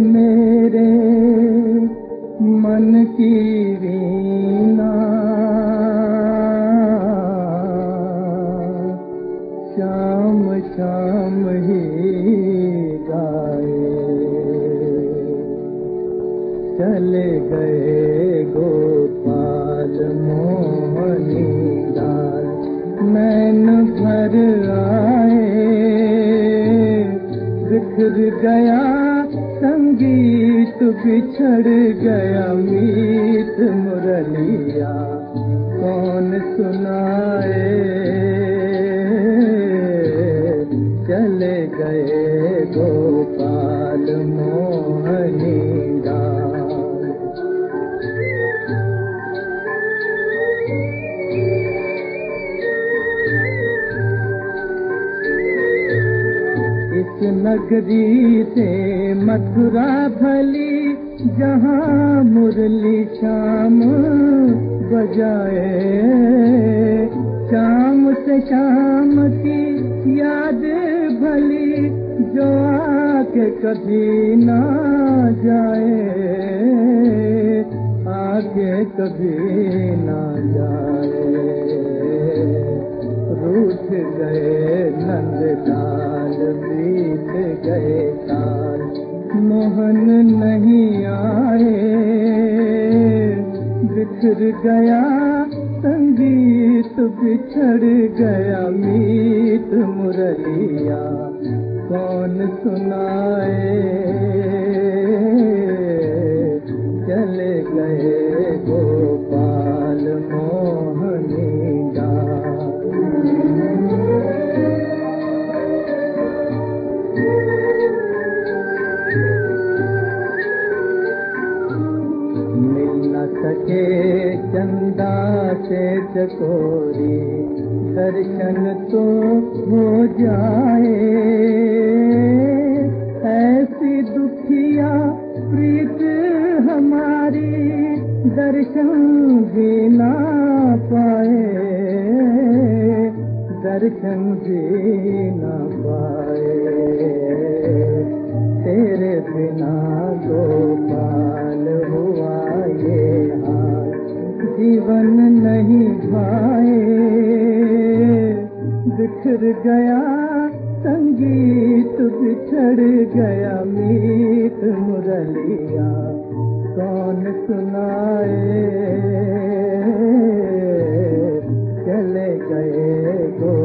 मेरे मन की वीणा। श्याम श्याम ही गाए। चले गए गोपाल मोहनी नैन भर आए, बिखर गया संगीत बिछड़ गया मीत मुरलिया। कौन सुनाए? चले गए गोपाल नगरी से मथुरा भली जहाँ मुरली शाम बजाए। शाम से शाम की याद भली, जो आके कभी ना जाए। आगे कभी ना जाए। रूठ गए नंदलाल मोहन आए। संगीत बिछड़ मीत मुरलिया कौन सुनाए सके चंदा से चकोरी दर्शन तो हो जाए। ऐसी दुखिया प्रीत हमारी दर्शन भी ना पाए। दर्शन भी ना पाए जीवन नहीं भाए बिखर गया, संगीत बिछड़ गया, मीत मुरलिया कौन सुनाए? चले गए मोहन